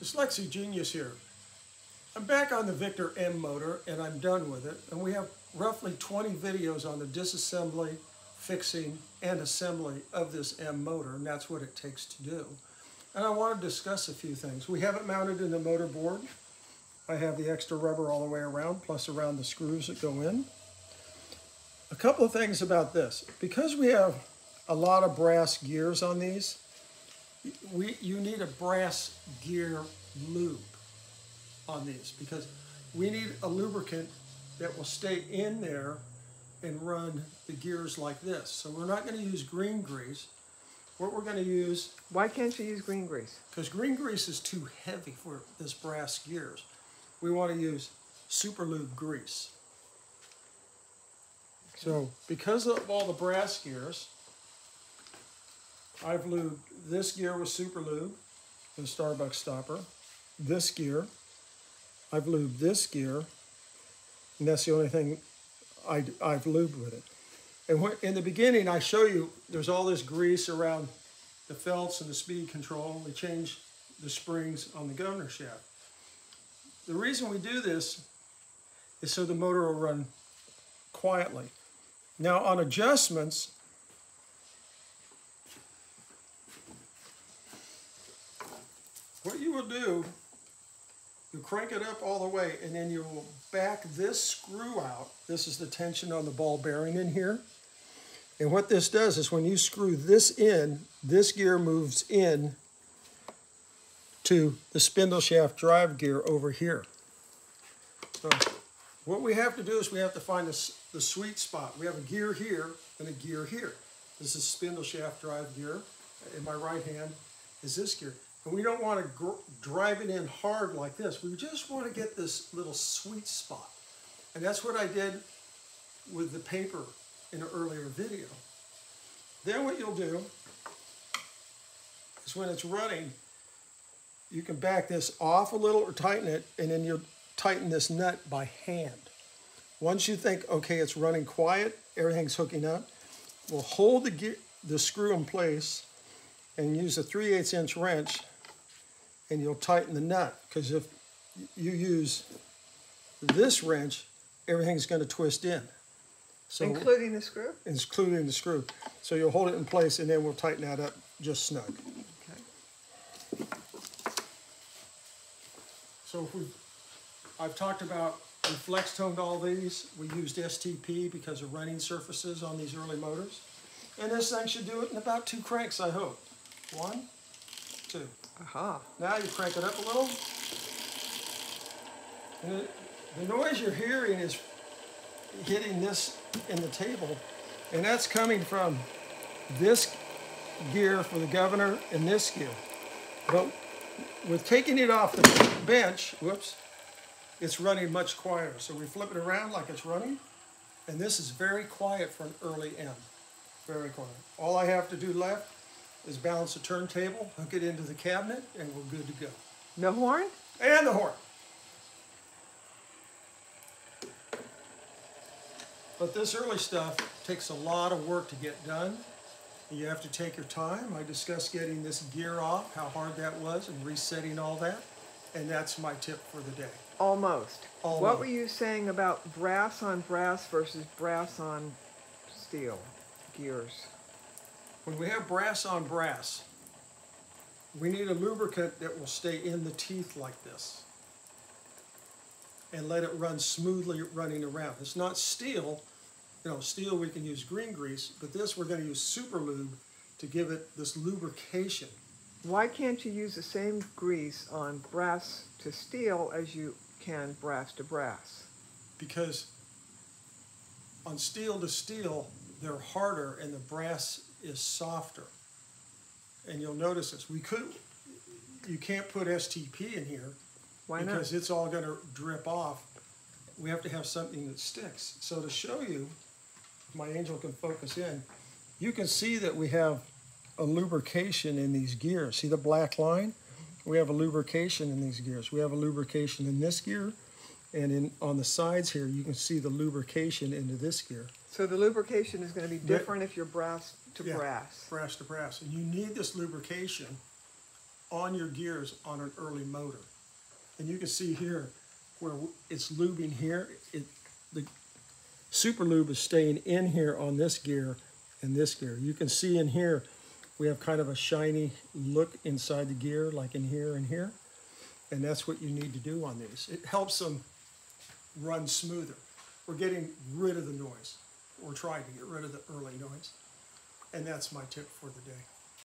Dyslexic Genius here. I'm back on the Victor M motor and I'm done with it. And we have roughly 20 videos on the disassembly, fixing, and assembly of this M motor, and that's what it takes to do. And I want to discuss a few things. We have it mounted in the motor board. I have the extra rubber all the way around, plus around the screws that go in. A couple of things about this. Because we have a lot of brass gears on these, we, you need a brass gear lube on these because we need a lubricant that will stay in there and run the gears like this. So we're not going to use green grease. What we're going to use, Why can't you use green grease? because green grease is too heavy for this brass gears, we want to use super lube grease. So because of all the brass gears, I've lubed this gear with super lube, the Starbucks stopper, this gear, I've lubed this gear, and that's the only thing I, I've lubed with it. And when, in the beginning, I show you there's all this grease around the felts and the speed control. We change the springs on the governor shaft. The reason we do this is so the motor will run quietly. Now on adjustments, what you will do, you crank it up all the way and then you will back this screw out. This is the tension on the ball bearing in here. And what this does is when you screw this in, this gear moves in to the spindle shaft drive gear over here. So what we have to do is we have to find the, the sweet spot. We have a gear here and a gear here. This is spindle shaft drive gear. In my right hand is this gear. And we don't want to drive it in hard like this. We just want to get this little sweet spot. And that's what I did with the paper in an earlier video. Then what you'll do is when it's running, you can back this off a little or tighten it, and then you'll tighten this nut by hand. Once you think, okay, it's running quiet, everything's hooking up, we'll hold the, the screw in place and use a 3 8 inch wrench and you'll tighten the nut because if you use this wrench, everything's going to twist in. So including the screw? Including the screw. So you'll hold it in place and then we'll tighten that up just snug. Okay. So if we I've talked about we flex toned all these. We used STP because of running surfaces on these early motors. And this thing should do it in about two cranks, I hope. One, two. Aha. Now you crank it up a little. It, the noise you're hearing is hitting this in the table, and that's coming from this gear for the governor and this gear. But with taking it off the bench, whoops, it's running much quieter. So we flip it around like it's running, and this is very quiet for an early M. Very quiet. All I have to do left is balance the turntable, hook it into the cabinet, and we're good to go. No horn? And the horn. But this early stuff takes a lot of work to get done. You have to take your time. I discussed getting this gear off, how hard that was, and resetting all that. And that's my tip for the day. Almost. Almost. What were you saying about brass on brass versus brass on steel gears? When we have brass on brass, we need a lubricant that will stay in the teeth like this and let it run smoothly running around. It's not steel. You know, steel we can use green grease, but this we're going to use super lube to give it this lubrication. Why can't you use the same grease on brass to steel as you can brass to brass? Because on steel to steel, they're harder and the brass is softer. And you'll notice this. We could, you can't put STP in here Why not? because not? it's all going to drip off. We have to have something that sticks. So to show you, if my angel can focus in, you can see that we have a lubrication in these gears. See the black line? We have a lubrication in these gears. We have a lubrication in this gear, and in on the sides here, you can see the lubrication into this gear. So the lubrication is going to be different if you're brass to Yeah, brass. Brass to brass. And you need this lubrication on your gears on an early motor. And you can see here where it's lubing here. It, the super lube is staying in here on this gear and this gear. You can see in here we have kind of a shiny look inside the gear, like in here and here. And that's what you need to do on these. It helps them run smoother. We're getting rid of the noise. We're trying to get rid of the early noise. And that's my tip for the day.